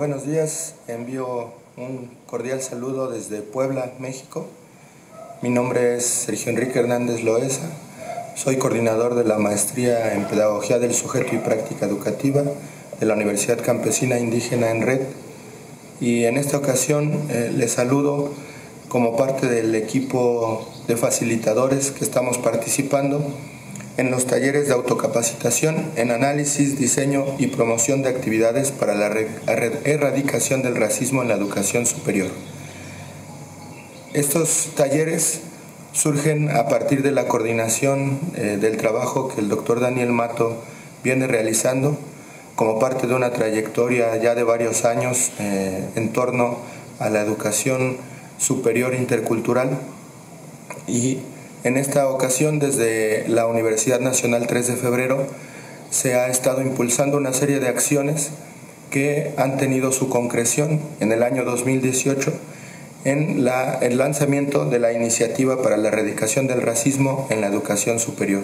Buenos días, envío un cordial saludo desde Puebla, México. Mi nombre es Sergio Enrique Hernández Loesa, soy coordinador de la maestría en Pedagogía del Sujeto y Práctica Educativa de la Universidad Campesina Indígena en Red. Y en esta ocasión eh, les saludo como parte del equipo de facilitadores que estamos participando en los talleres de autocapacitación en análisis, diseño y promoción de actividades para la erradicación del racismo en la educación superior. Estos talleres surgen a partir de la coordinación eh, del trabajo que el doctor Daniel Mato viene realizando como parte de una trayectoria ya de varios años eh, en torno a la educación superior intercultural y en esta ocasión, desde la Universidad Nacional 3 de Febrero, se ha estado impulsando una serie de acciones que han tenido su concreción en el año 2018 en el lanzamiento de la iniciativa para la erradicación del racismo en la educación superior.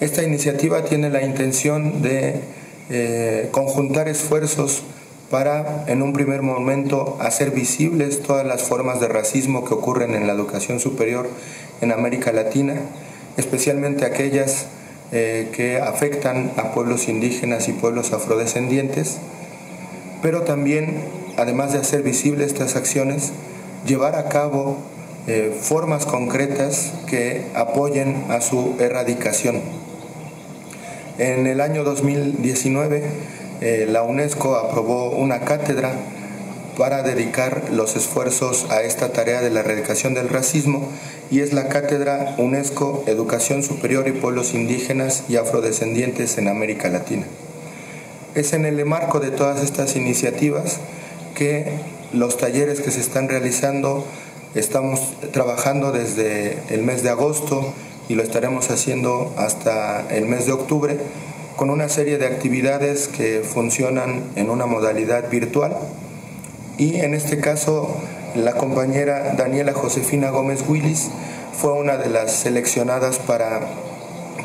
Esta iniciativa tiene la intención de eh, conjuntar esfuerzos para, en un primer momento, hacer visibles todas las formas de racismo que ocurren en la educación superior en América Latina, especialmente aquellas eh, que afectan a pueblos indígenas y pueblos afrodescendientes, pero también, además de hacer visibles estas acciones, llevar a cabo eh, formas concretas que apoyen a su erradicación. En el año 2019, eh, la UNESCO aprobó una cátedra para dedicar los esfuerzos a esta tarea de la erradicación del racismo y es la Cátedra UNESCO Educación Superior y Pueblos Indígenas y Afrodescendientes en América Latina. Es en el marco de todas estas iniciativas que los talleres que se están realizando estamos trabajando desde el mes de agosto y lo estaremos haciendo hasta el mes de octubre con una serie de actividades que funcionan en una modalidad virtual y en este caso la compañera Daniela Josefina Gómez Willis fue una de las seleccionadas para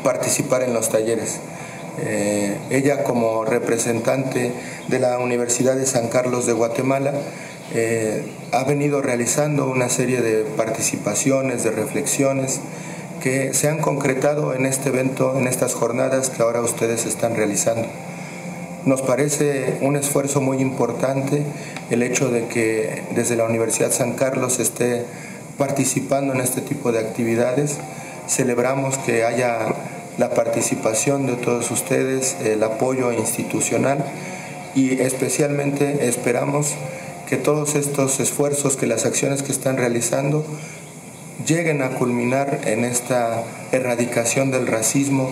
participar en los talleres. Eh, ella como representante de la Universidad de San Carlos de Guatemala eh, ha venido realizando una serie de participaciones, de reflexiones, que se han concretado en este evento, en estas jornadas que ahora ustedes están realizando. Nos parece un esfuerzo muy importante el hecho de que desde la Universidad San Carlos esté participando en este tipo de actividades. Celebramos que haya la participación de todos ustedes, el apoyo institucional y especialmente esperamos que todos estos esfuerzos, que las acciones que están realizando lleguen a culminar en esta erradicación del racismo.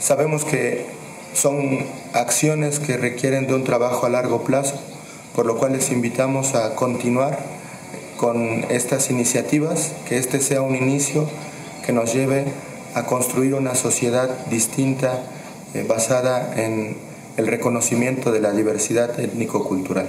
Sabemos que son acciones que requieren de un trabajo a largo plazo, por lo cual les invitamos a continuar con estas iniciativas, que este sea un inicio que nos lleve a construir una sociedad distinta eh, basada en el reconocimiento de la diversidad étnico-cultural.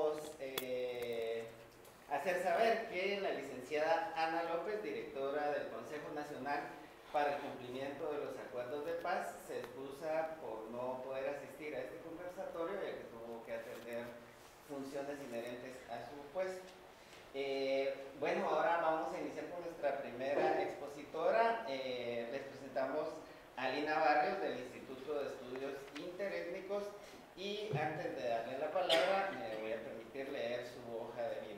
hacer saber que la licenciada Ana López, directora del Consejo Nacional para el Cumplimiento de los Acuerdos de Paz, se excusa por no poder asistir a este conversatorio ya que tuvo que atender funciones inherentes a su puesto. Eh, bueno, ahora vamos a iniciar con nuestra primera expositora. Eh, les presentamos a Lina Barrios del Instituto de Estudios Interétnicos y antes de darle la palabra, me voy a permitir leer su hoja de vida.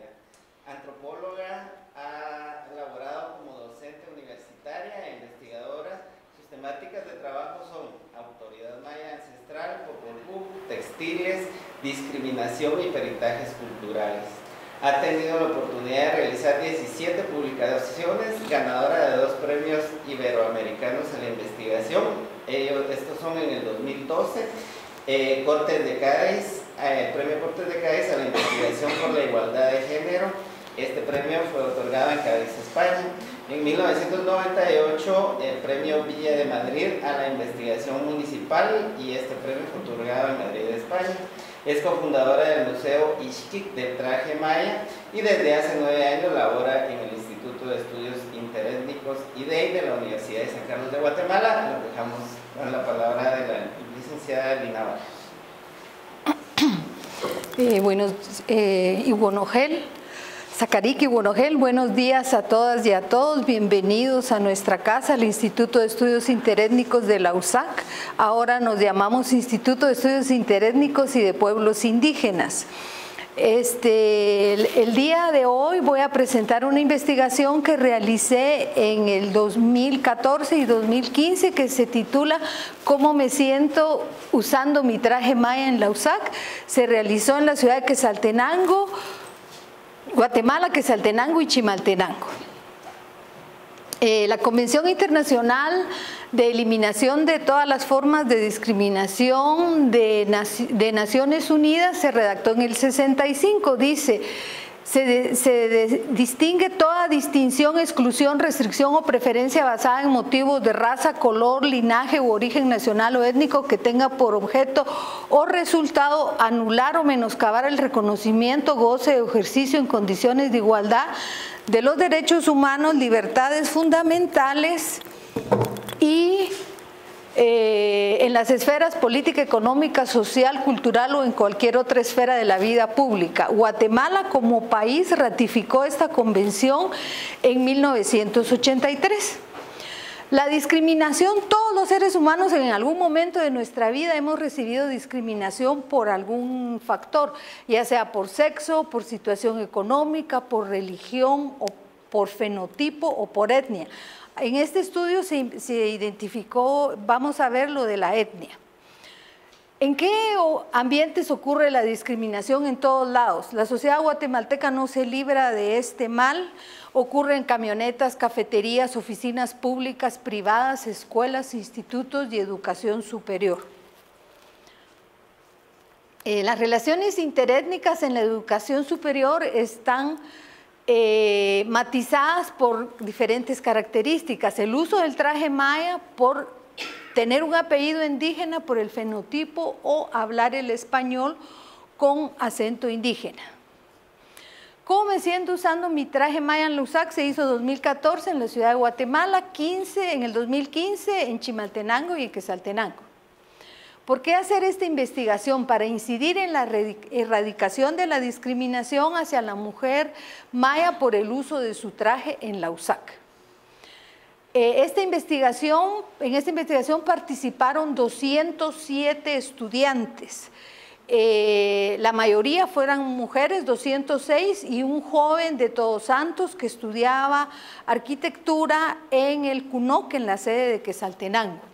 Antropóloga, ha elaborado como docente universitaria e investigadora. Sus temáticas de trabajo son autoridad maya ancestral, popolú, textiles, discriminación y peritajes culturales. Ha tenido la oportunidad de realizar 17 publicaciones, ganadora de dos premios iberoamericanos en la investigación. Ellos, estos son en el 2012 Eh, Cortes de Cádiz, eh, el premio Cortes de Cádiz a la investigación por la igualdad de género. Este premio fue otorgado en Cádiz, España. En 1998, el premio Villa de Madrid a la investigación municipal y este premio fue otorgado en Madrid, España. Es cofundadora del Museo Ixquic del Traje Maya y desde hace nueve años labora en el Instituto de Estudios Interétnicos IDEI de la Universidad de San Carlos de Guatemala. Lo dejamos con la palabra de la licenciada Lina eh, buenos, eh, Iguonogel, Zacariki Iguonogel, buenos días a todas y a todos. Bienvenidos a nuestra casa, al Instituto de Estudios Interétnicos de la USAC. Ahora nos llamamos Instituto de Estudios Interétnicos y de Pueblos Indígenas. Este, el, día de hoy voy a presentar una investigación que realicé en el 2014 y 2015 que se titula ¿Cómo me siento usando mi traje maya en la USAC? Se realizó en la ciudad de Quesaltenango, Guatemala, Quesaltenango y Chimaltenango. Eh, la Convención Internacional de Eliminación de todas las formas de discriminación de, Naciones Unidas se redactó en el 65. Dice, se, distingue toda distinción, exclusión, restricción o preferencia basada en motivos de raza, color, linaje u origen nacional o étnico que tenga por objeto o resultado anular o menoscabar el reconocimiento, goce o ejercicio en condiciones de igualdad de los derechos humanos, libertades fundamentales y eh, en las esferas política, económica, social, cultural o en cualquier otra esfera de la vida pública. Guatemala como país ratificó esta convención en 1983. La discriminación, todos los seres humanos en algún momento de nuestra vida hemos recibido discriminación por algún factor, ya sea por sexo, por situación económica, por religión o por fenotipo o por etnia. En este estudio se, identificó, vamos a ver lo de la etnia. ¿En qué ambientes ocurre la discriminación en todos lados? La sociedad guatemalteca no se libra de este mal. Ocurre en camionetas, cafeterías, oficinas públicas, privadas, escuelas, institutos y educación superior. Eh, las relaciones interétnicas en la educación superior están eh, matizadas por diferentes características. El uso del traje maya por tener un apellido indígena por el fenotipo o hablar el español con acento indígena. ¿Cómo me siento usando mi traje maya en Lusac? Se hizo 2014 en la ciudad de Guatemala, 15 en el 2015 en Chimaltenango y en Quesaltenango. ¿Por qué hacer esta investigación? Para incidir en la erradicación de la discriminación hacia la mujer maya por el uso de su traje en la USAC. Eh, esta investigación, en esta investigación participaron 207 estudiantes. Eh, la mayoría fueron mujeres, 206, y un joven de Todos Santos que estudiaba arquitectura en el CUNOC, en la sede de Quesaltenango.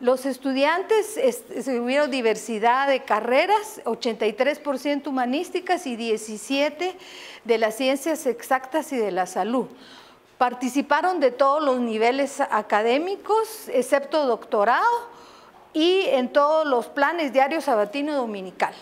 Los estudiantes, hubieron diversidad de carreras, 83% humanísticas y 17% de las ciencias exactas y de la salud. Participaron de todos los niveles académicos, excepto doctorado, y en todos los planes diarios sabatino y dominical.